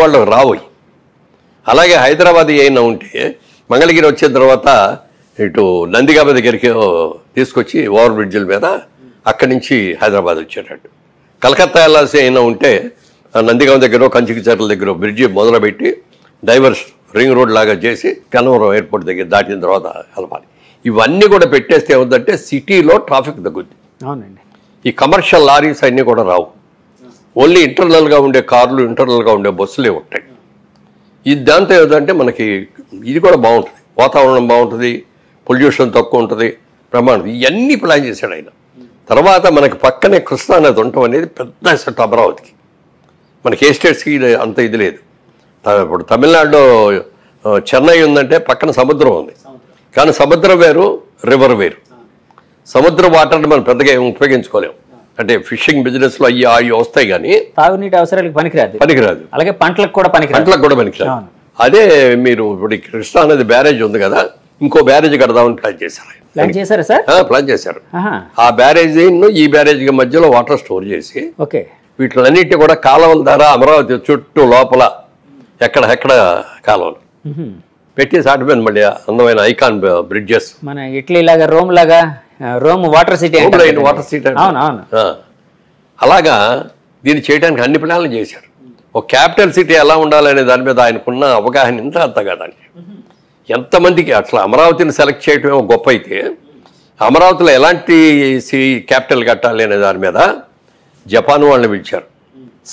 వాళ్ళకి రావు అలాగే హైదరాబాద్ అయినా ఉంటే మంగళగిరి వచ్చిన తర్వాత ఇటు నందిగామ దగ్గరికి తీసుకొచ్చి ఓవర్ బ్రిడ్జిల మీద అక్కడి నుంచి హైదరాబాద్ వచ్చేటట్టు. కలకత్తా వెళ్ళాల్సి అయినా ఉంటే నందిగామ దగ్గర కంచికి చెర్ల దగ్గర బ్రిడ్జి మొదలుపెట్టి డైవర్స్ రింగ్ రోడ్ లాగా చేసి కనవరం ఎయిర్పోర్ట్ దగ్గర దాటిన తర్వాత కలపాలి ఇవన్నీ కూడా పెట్టేస్తే ఏముందంటే సిటీలో ట్రాఫిక్ తగ్గుద్ది. అవునండి. ఈ కమర్షియల్ లారీస్ అన్నీ కూడా రావు. ఓన్లీ ఇంటర్నల్గా ఉండే కార్లు ఇంటర్నల్గా ఉండే బస్సులే ఉంటాయి. ఇది దాంతో ఏదంటే మనకి ఇది కూడా బాగుంటుంది. వాతావరణం బాగుంటుంది పొల్యూషన్ తక్కువ ఉంటుంది ప్రమాణం ఇవన్నీ ప్లాన్ చేశాడు ఆయన. తర్వాత మనకి పక్కనే కృష్ణా నది ఉండటం అనేది పెద్ద సెట్ అమరావతికి. మనకి ఏ స్టేట్స్కి అంత ఇది లేదు. ఇప్పుడు తమిళనాడులో చెన్నై ఉందంటే పక్కన సముద్రం ఉంది. కానీ సముద్రం వేరు రివర్ వేరు. సముద్ర వాటర్ని మనం పెద్దగా ఏం ఉపయోగించుకోలేము అంటే ఫిషింగ్ బిజినెస్లో అయ్యి అవి వస్తాయి కానీ తాగునీటి అవసరాలకు పనికిరాదు. పనికిరాదు. అలాగే పంటలకు కూడా పనికిరాదు. పంటలకు కూడా పనికిరాదు. అదే మీరు ఇప్పుడు కృష్ణా నది బ్యారేజ్ ఉంది కదా ఇంకో బ్యారేజ్ కడదామని ప్లాన్ చేశారు. ప్లాన్ చేశారా సార్? ఆ, ప్లాన్ చేశారు. ఆ బ్యారేజ్ ఈ బ్యారేజ్ మధ్యలో వాటర్ స్టోర్ చేసి ఓకే. వీటిలన్నిటి కూడా కాలువల ద్వారా అమరావతి చుట్టూ లోపల ఎక్కడ ఎక్కడ కాలువలు. మ్హూ. పెట్టి సాటిపోయిన మళ్ళీ అందమైన ఐకాన్ బ్రిడ్జెస్. మన ఇటలీ లాగా రోమ్ లాగా Rome water city. Water city అవును అవును. అలాగా దీన్ని చేయడానికి అన్ని ప్లాన్లు చేశారు. ఒక క్యాపిటల్ సిటీ ఎలా ఉండాలనే దాని మీద ఆయనకున్న అవగాహన ఇంత అంత కదండి. ఎంతమందికి అట్లా అమరావతిని సెలెక్ట్ చేయటం ఏమో గొప్ప అయితే అమరావతిలో ఎలాంటి క్యాపిటల్ కట్టాలి అనే దాని మీద జపాన్ వాళ్ళని పిలిచారు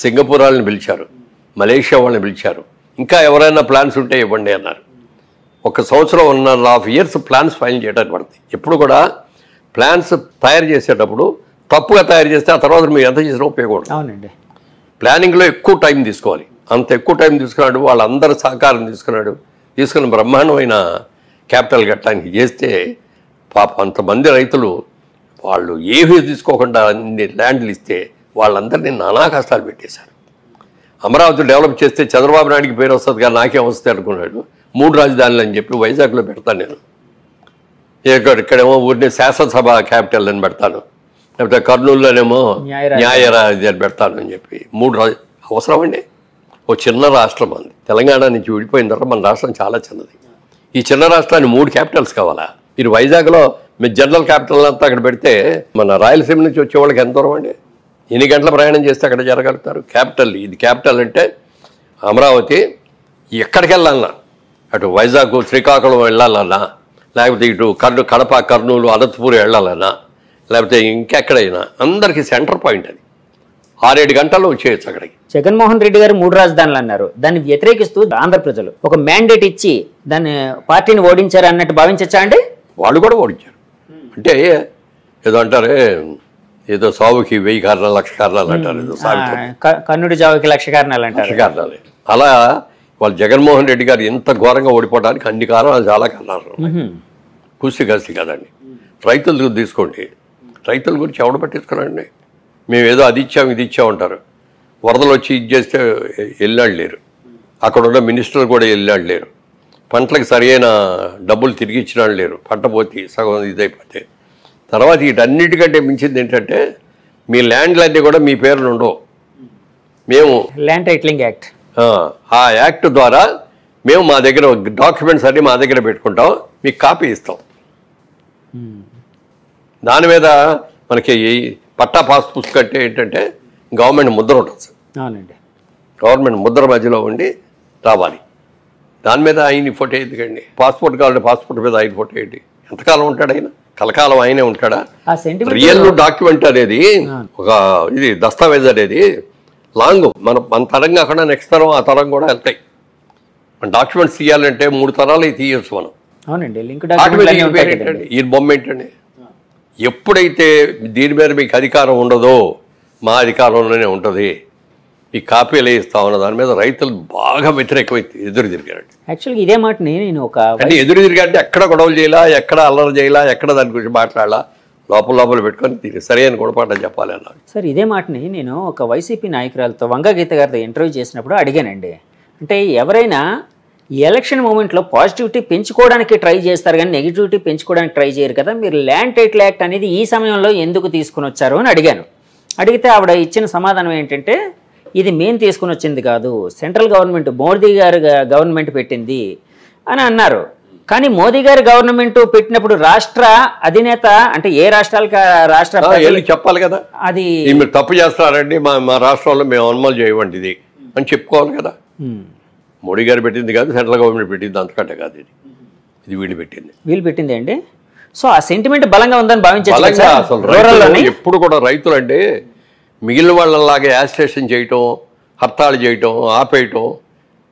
సింగపూర్ వాళ్ళని పిలిచారు మలేషియా వాళ్ళని పిలిచారు. ఇంకా ఎవరైనా ప్లాన్స్ ఉంటే ఇవ్వండి అన్నారు. ఒక సంవత్సరం one and half years plans file చేయడానికి పడుతుంది. ఎప్పుడు కూడా ప్లాన్స్ తయారు చేసేటప్పుడు తప్పుగా తయారు చేస్తే ఆ తర్వాత మీరు ఎంత చేసినా ఉపయోగం ఉండదు. అవునండి. ప్లానింగ్లో ఎక్కువ టైం తీసుకోవాలి. అంత ఎక్కువ టైం తీసుకున్నాడు వాళ్ళందరి సహకారం తీసుకున్నాడు తీసుకున్న బ్రహ్మాండమైన క్యాపిటల్ కట్టడానికి చేస్తే పాప అంతమంది రైతులు వాళ్ళు ఏమీ తీసుకోకుండా అన్ని ల్యాండ్లు ఇస్తే వాళ్ళందరినీ నానా కష్టాలు పెట్టేశారు. అమరావతి డెవలప్ చేస్తే చంద్రబాబు నాయుడికి పేరు వస్తుంది కానీ నాకేం వస్తుంది అనుకున్నాడు. మూడు రాజధానులు అని చెప్పి వైజాగ్లో పెడతాను నేను. ఇక్కడేమో ఊరిని శాసనసభ క్యాపిటల్ అని పెడతాను. లేకపోతే కర్నూలులోనేమో. న్యాయరాజధాని అని పెడతాను అని చెప్పి మూడు అవసరం అండి. ఓ చిన్న రాష్ట్రం అంది. తెలంగాణ నుంచి విడిపోయిన తర్వాత మన రాష్ట్రం చాలా చిన్నది. ఈ చిన్న రాష్ట్రాన్ని మూడు క్యాపిటల్స్ కావాలా? మీరు వైజాగ్లో మీరు జనరల్ క్యాపిటల్ అంతా అక్కడ పెడితే మన రాయలసీమ నుంచి వచ్చే వాళ్ళకి ఎంత దూరం అండి? ఎన్ని గంటల ప్రయాణం చేస్తే అక్కడ జరగలుగుతారు? క్యాపిటల్ ఇది. క్యాపిటల్ అంటే అమరావతి ఎక్కడికి వెళ్ళాలన్నా? అటు వైజాగ్ శ్రీకాకుళం వెళ్ళాలన్నా లేకపోతే ఇటు కర్నూ కడప కర్నూలు అనంతపూర్ వెళ్ళాలన్నా లేకపోతే ఇంకెక్కడైనా అందరికీ సెంటర్ పాయింట్ అది. ఆరేడు గంటల్లో వచ్చేయచ్చు అక్కడికి. జగన్మోహన్ రెడ్డి గారు మూడు రాజధానులు అన్నారు. దాన్ని వ్యతిరేకిస్తూ ఆంధ్ర ప్రజలు. ఒక మ్యాండేట్ ఇచ్చి దాన్ని పార్టీని ఓడించారు అన్నట్టు భావించచ్చా అండి? వాళ్ళు కూడా ఓడించారు. అంటే ఏదో అంటారే ఏదో సాగుకి వెయ్యి కారణాలు లక్ష కారణాలు అంటారు ఏదో కన్నుడి జావుకి లక్ష కారణాలు అంటారు. కారణాలే. అలా వాళ్ళు జగన్మోహన్ రెడ్డి గారు ఎంత ఘోరంగా ఓడిపోవడానికి అన్ని కారణాలు చాలా కారణాలు ఉన్నాయి. మ్హూ. కుసి కసి కదండి. రైతులు తీసుకోండి. రైతుల గురించి ఎవడు పట్టించుకున్నాండి మేము ఏదో అది ఇచ్చాం ఇది ఇచ్చాం అంటారు. వరదలు వచ్చి ఇది చేస్తే వెళ్ళాడు లేరు. అక్కడ ఉన్న మినిస్టర్లు కూడా వెళ్ళాడు లేరు. పంటలకు సరైన డబ్బులు తిరిగి ఇచ్చిన లేరు. పంట పోతే సగం ఇదైపోతే. తర్వాత వీటన్నిటికంటే మించింది ఏంటంటే మీ ల్యాండ్లన్నీ కూడా మీ పేరున ఉండవు. మేము ల్యాండ్ టైటిలింగ్ యాక్ట్. ఆ, యాక్ట్ ద్వారా మేము మా దగ్గర డాక్యుమెంట్స్ అన్ని మా దగ్గర పెట్టుకుంటాం మీకు కాపీ ఇస్తాం. దాని మీద మనకి పట్టా పాస్ పుస్తకం అంటే ఏంటంటే గవర్నమెంట్ ముద్ర ఉంటుంది. అవునండి. గవర్నమెంట్ ముద్ర మధ్యలో ఉండి రావాలి. దాని మీద ఆయన ఫోటో ఎందుకండి? పాస్పోర్ట్ కావాలంటే పాస్పోర్ట్ మీద ఆయన ఫోటో ఏంటి? ఎంతకాలం ఉంటాడు ఆయన? కలకాలం ఆయనే ఉంటాడా? రియల్ డాక్యుమెంట్ అనేది ఒక ఇది దస్తావేజ్ అనేది లాంగ్. మన మన తరం కాకుండా నెక్స్ట్ తరం ఆ తరం కూడా వెళ్తాయి. మన డాక్యుమెంట్స్ తీయాలంటే మూడు తరాలు తీయచ్చు మనం. అవునండి లింక్ ఈ బొమ్మ ఏంటండి? ఎప్పుడైతే దీని మీద మీకు అధికారం ఉండదో మా అధికారంలోనే ఉంటుంది. ఈ కాపీలు ఇస్తా ఉన్న దాని మీద రైతులు బాగా వ్యతిరేకమై ఎదురు తిరిగారండి. యాక్చువల్గా ఇదే మాటని నేను ఒక అంటే ఎదురు తిరిగారంటే ఎక్కడ గొడవలు చేయాలా ఎక్కడ అల్లరి చేయాలా ఎక్కడ దాని గురించి మాట్లాడాలా? లోపల లోపల పెట్టుకొని దీనికి సరైన గుణపాఠం చెప్పాలి అన్నారు సార్ ఇదే మాటని నేను ఒక వైసీపీ నాయకురాలతో వంగగీత గారితో ఇంటర్వ్యూ చేసినప్పుడు అడిగానండి. అంటే ఎవరైనా ఈ ఎలక్షన్ మూమెంట్లో పాజిటివిటీ పెంచుకోవడానికి ట్రై చేస్తారు కానీ నెగిటివిటీ పెంచుకోవడానికి ట్రై చేయరు కదా. మీరు ల్యాండ్ టైటిల్ యాక్ట్ అనేది ఈ సమయంలో ఎందుకు తీసుకుని వచ్చారు అని అడిగాను. అడిగితే ఆవిడ ఇచ్చిన సమాధానం ఏంటంటే ఇది మేము తీసుకుని వచ్చింది కాదు సెంట్రల్ గవర్నమెంట్ మోదీ గారు గవర్నమెంట్ పెట్టింది అని అన్నారు. కానీ మోదీ గారి గవర్నమెంట్ పెట్టినప్పుడు రాష్ట్ర అధినేత అంటే ఏ రాష్ట్రాలకి రాష్ట్ర చెప్పాలి కదా? అది మీరు తప్పు చేస్తున్నారండి మా మా రాష్ట్రంలో మేము అమలు చేయవండి ఇది అని చెప్పుకోవాలి కదా. మోడీ గారు పెట్టింది కాదు సెంట్రల్ గవర్నమెంట్ పెట్టింది అంతకంటే కాదు ఇది. ఇది వీళ్ళు పెట్టింది. వీళ్ళు పెట్టింది అండి సో ఆ సెంటిమెంట్ బలంగా ఉందని భావించారు రైతులు ఎప్పుడు కూడా రైతులు అంటే మిగిలిన వాళ్ళలాగా యాజిటేషన్ చేయటం హర్తాళు చేయటం ఆపేయటం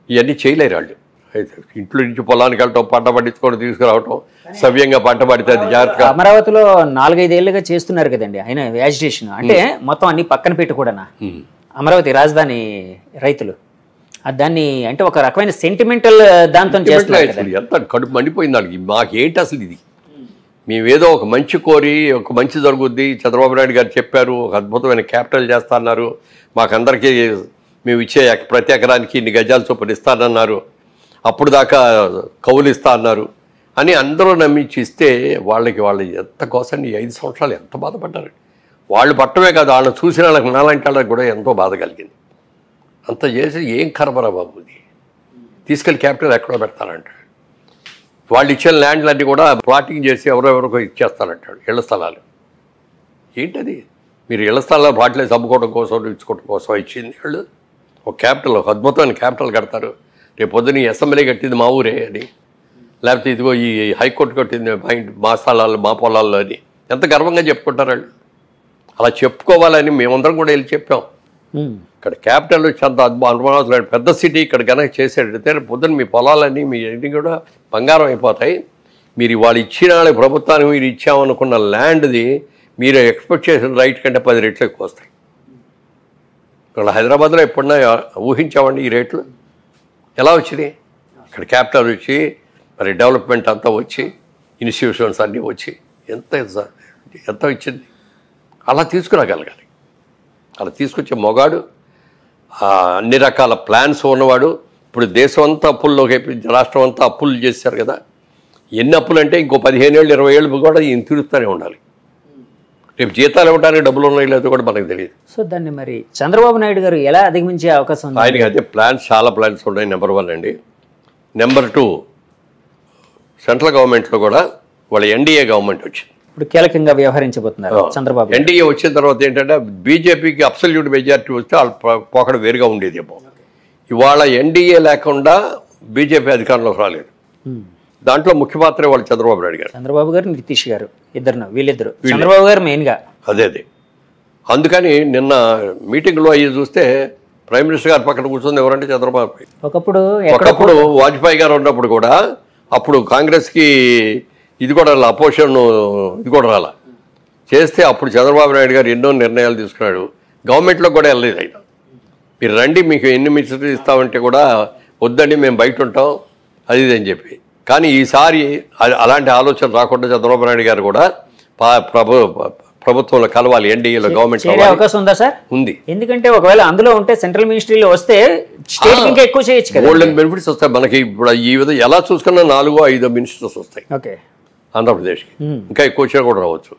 ఇవన్నీ చేయలేరు వాళ్ళు. అయితే ఇంట్లో నుంచి పొలానికి వెళ్ళటం పంట పండించుకొని తీసుకురావటం సవ్యంగా పంట పడితే అది జాగ్రత్తగా. అమరావతిలో నాలుగైదేళ్ళుగా చేస్తున్నారు కదండి ఆయన యాజిటేషన్. అంటే మొత్తం అన్ని పక్కన పెట్టి కూడానా ఉమ్. అమరావతి రాజధాని రైతులు. దాన్ని అంటే ఒక రకమైన సెంటిమెంటల్ దాంతో చేస్తున్నారు కదా. అసలు ఎంత కడుపు మండిపోయింది వాళ్ళకి మాకేంటి అసలు ఇది? మేమేదో ఒక మంచి కోరి ఒక మంచి జరుగుద్ది. చంద్రబాబు నాయుడు గారు చెప్పారు ఒక అద్భుతమైన క్యాపిటల్ చేస్తాన్నారు మాకందరికీ మేము ఇచ్చే ప్రతి ఎకరానికి ఇన్ని గజాలు చొప్పున ఇస్తానన్నారు. అప్పుడు దాకా కౌలిస్తా అన్నారు. అని అందరూ నమ్మించి ఇస్తే వాళ్ళకి వాళ్ళు ఎంత కోసండి ఈ ఐదు సంవత్సరాలు ఎంత బాధపడ్డారు. వాళ్ళు పట్టమే కాదు వాళ్ళని చూసిన వాళ్ళకి నాలాంటి వాళ్ళకి కూడా ఎంతో బాధ కలిగింది. అంత చేసి ఏం కరబరా బాబు ఇది? తీసుకెళ్ళి క్యాపిటల్ ఎక్కడో పెడతానంటాడు వాళ్ళు ఇచ్చిన ల్యాండ్లన్నీ కూడా ప్లాటింగ్ చేసి ఎవరెవరికో ఇచ్చేస్తానంటాడు ఇళ్ళ స్థలాలు. ఏంటది? మీరు ఇళ్ళ స్థలాలు వాటిలో అమ్ముకోవడం కోసం ఇచ్చుకోవడం కోసం ఇచ్చింది వాళ్ళు. ఒక క్యాపిటల్ ఒక అద్భుతమైన క్యాపిటల్ కడతారు. రేపు పొద్దున అసెంబ్లీ కట్టింది మా ఊరే అని లేకపోతే ఇదిగో ఈ హైకోర్టు కట్టింది మా ఇంటి మా స్థలాలు మా పొలాల్లో అని ఎంత గర్వంగా చెప్పుకుంటారు వాళ్ళు. అలా చెప్పుకోవాలని మేమందరం కూడా వెళ్ళి చెప్పాం. ఇక్కడ క్యాపిటల్ వచ్చి అంత అనుమానం పెద్ద సిటీ ఇక్కడ కనుక చేసేటైతే పొద్దున్న మీ పొలాలన్నీ మీ అన్ని కూడా బంగారం అయిపోతాయి. మీరు ఇవాళ ఇచ్చిన వాళ్ళ ప్రభుత్వానికి మీరు ఇచ్చామనుకున్న ల్యాండ్ది మీరు ఎక్స్పెక్ట్ చేసిన రైట్ కంటే పది రెట్లు ఎక్కువ వస్తాయి. ఇక్కడ హైదరాబాద్లో ఎప్పుడన్నా ఊహించామండి ఈ రేట్లు? ఎలా వచ్చినాయి ఇక్కడ క్యాపిటల్ వచ్చి మరి డెవలప్మెంట్ అంతా వచ్చి ఇన్స్టిట్యూషన్స్ అన్నీ వచ్చి ఎంత ఎంత ఇచ్చింది అలా తీసుకురాగలగాలి. అలా తీసుకొచ్చే మొగాడు అన్ని రకాల ప్లాన్స్ ఉన్నవాడు ఇప్పుడు దేశం అంతా అప్పుల్లోకి అయిపోయింది రాష్ట్రం అంతా అప్పులు చేశారు కదా. ఎన్ని అప్పులు అంటే ఇంకో పదిహేను ఏళ్ళు ఇరవై ఏళ్ళు కూడా ఈయన తీరుస్తూనే ఉండాలి. రేపు జీతాలు ఇవ్వడానికి డబ్బులు ఉన్నాయి లేదో కూడా మనకు తెలియదు. సో దాన్ని మరి చంద్రబాబు నాయుడు గారు ఎలా అధిగమించే అవకాశం ఉంది? ఆయనకి అయితే ప్లాన్స్ చాలా ప్లాన్స్ ఉన్నాయి నెంబర్ వన్ అండి. నెంబర్ టూ సెంట్రల్ గవర్నమెంట్లో కూడా వాళ్ళ ఎన్డీఏ గవర్నమెంట్ వచ్చింది. ఇప్పుడు కీలకంగా వ్యవహరించబోతున్నారు చంద్రబాబు ఎన్డీఏ వచ్చిన తర్వాత ఏంటంటే బీజేపీకి అబ్సల్యూట్ మెజారిటీ వస్తే వాళ్ళ పోకడ వేరుగా ఉండేది ఇవాళ ఎన్డీఏ లేకుండా బీజేపీ అధికారంలోకి రాలేదు. దాంట్లో ముఖ్య పాత్ర వాళ్ళు చంద్రబాబు నాయుడు గారు. చంద్రబాబు గారు నితీష్ గారు ఇద్దరు వీళ్ళిద్దరు. చంద్రబాబు గారు మెయిన్గా అదే అదే. అందుకని నిన్న మీటింగ్లో అయ్యి చూస్తే ప్రైమ్ మినిస్టర్ గారు పక్కన కూర్చుంది ఎవరంటే చంద్రబాబు. ఒకప్పుడు ఒకప్పుడు వాజ్పేయి గారు ఉన్నప్పుడు కూడా అప్పుడు కాంగ్రెస్కి ఇది కూడా రాలా అపోజిషన్ ఇది కూడా రాలా. చేస్తే అప్పుడు చంద్రబాబు నాయుడు గారు ఎన్నో నిర్ణయాలు తీసుకున్నాడు. గవర్నమెంట్లో కూడా వెళ్ళలేదు ఆయన. మీరు రండి మీకు ఎన్ని మినిస్టర్లు ఇస్తామంటే కూడా వద్దండి మేము బయట ఉంటాం అది ఇది అని చెప్పి. కానీ ఈసారి అలాంటి ఆలోచన రాకుండా చంద్రబాబు నాయుడు గారు కూడా ప్రభు ప్రభుత్వంలో కలవాలి ఎన్డీఏలో గవర్నమెంట్ అవకాశం ఉందా సార్? ఉంది. ఎందుకంటే ఒకవేళ అందులో ఉంటే సెంట్రల్ మినిస్ట్రీలో వస్తే స్టేట్ ఇంకా ఎక్కువ చేయొచ్చు కదా. గోల్డెన్ బెనిఫిట్స్ వస్తాయి. మనకి ఇప్పుడు ఈ విధంగా ఎలా చూసుకున్నా నాలుగో ఐదో మినిస్టర్స్ వస్తాయి. ఓకే. ఆంధ్రప్రదేశ్కి. ఇంకా ఎక్కువ వచ్చినా కూడా రావచ్చు.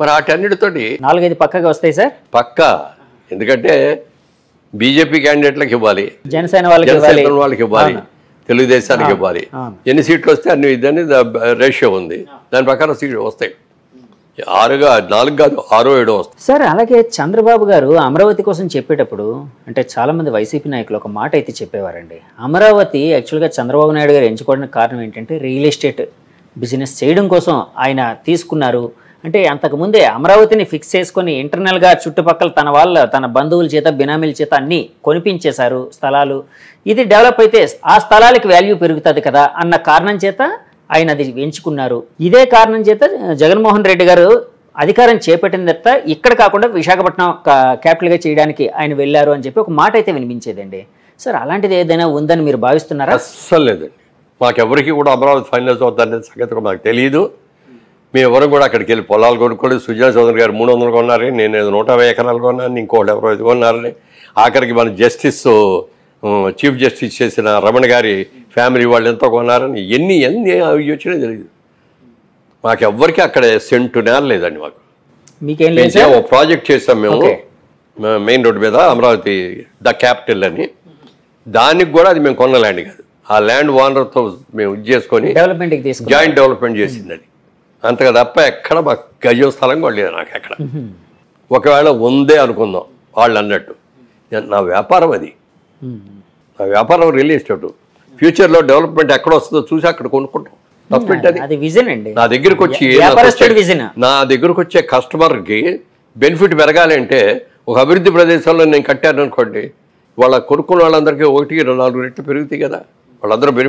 మరి వాటన్నిటితోటి నాలుగైదు పక్కగా వస్తాయి సార్? పక్కా. ఎందుకంటే బీజేపీ క్యాండిడేట్లకు ఇవ్వాలి. జనసేన వాళ్ళకి వాళ్ళకి ఇవ్వాలి. తెలుగుదేశానికి ఇవ్వాలి. ఎన్ని సీట్లు వస్తే అన్ని ఇదని రేషియో ఉంది. దాని ప్రకారం సీట్లు వస్తాయి. ఆరుగా నాలుగు కాదు ఆరో ఏడో వస్తాయి. సార్ అలాగే చంద్రబాబు గారు అమరావతి కోసం చెప్పేటప్పుడు అంటే చాలా మంది వైసీపీ నాయకులు ఒక మాట అయితే చెప్పేవారండి. అమరావతి యాక్చువల్గా చంద్రబాబు నాయుడు గారు ఎంచుకోవడానికి కారణం ఏంటంటే రియల్ ఎస్టేట్ బిజినెస్ చేయడం కోసం ఆయన తీసుకున్నారు. అంటే అంతకుముందే అమరావతిని ఫిక్స్ చేసుకొని ఇంటర్నల్గా చుట్టుపక్కల తన వాళ్ళ తన బంధువుల చేత బినామీల చేత అన్నీ కొనిపించేశారు స్థలాలు. ఇది డెవలప్ అయితే ఆ స్థలాలకి వాల్యూ పెరుగుతుంది కదా అన్న కారణం చేత ఆయన అది ఎంచుకున్నారు. ఇదే కారణం చేత జగన్మోహన్ రెడ్డి గారు అధికారం చేపట్టిన తర్వాత ఇక్కడ కాకుండా విశాఖపట్నం క్యాపిటల్గా చేయడానికి ఆయన వెళ్ళారు అని చెప్పి ఒక మాట అయితే వినిపించేదండి. సార్ అలాంటిది ఏదైనా ఉందని మీరు భావిస్తున్నారా? అస్సలు లేదండి. మాకెవరికి కూడా అమరావతి ఫైనల్స్ అవుతుందనే సంగతి మాకు తెలియదు మేము ఎవరు కూడా అక్కడికి వెళ్ళి పొలాలు కొనుక్కోలేదు సుజనా చౌదరి గారు మూడు వందలు కొన్నారు నేను ఏదో నూట యాభై ఎకరాలు కొన్నాను ఇంకోటి ఎవరో ఇది కొన్నారని ఆఖరికి మన జస్టిస్ చీఫ్ జస్టిస్ చేసిన రమణ గారి ఫ్యామిలీ వాళ్ళు ఎంతో కొన్నారని ఎన్ని ఎన్ని అవి వచ్చినాయో తెలియదు మాకు ఎవ్వరికి అక్కడ సెంటు నేల లేదండి మాకు. మీకేం లేదు ఒక ప్రాజెక్ట్ చేసాం మేము. మెయిన్ రోడ్డు మీద అమరావతి ద క్యాపిటల్ అని. దానికి కూడా అది మేము కొన్న ల్యాండ్ కాదు. ఆ ల్యాండ్ ఓనర్తో మేము ఇది చేసుకొని జాయింట్ డెవలప్మెంట్ చేసింది అది అంతగా తప్ప ఎక్కడ మాకు గజం స్థలం కూడా లేదు నాకు ఎక్కడ. ఒకవేళ ఉందే అనుకుందాం వాళ్ళు అన్నట్టు. నా వ్యాపారం అది. నా వ్యాపారం రియల్ ఎస్టేట్ ఫ్యూచర్లో డెవలప్మెంట్ ఎక్కడ వస్తుందో చూసి అక్కడ కొనుక్కుంటాం. అది? అది? విజన్ అండి. నా దగ్గరకు వచ్చి నా దగ్గరకు వచ్చే కస్టమర్కి బెనిఫిట్ పెరగాలి అంటే ఒక అభివృద్ధి ప్రదేశంలో నేను కట్టాను అనుకోండి వాళ్ళ కొనుక్కున్న వాళ్ళందరికీ ఒకటి నాలుగు రెట్లు పెరుగుతాయి కదా. వాళ్ళందరూ బెనిఫిట్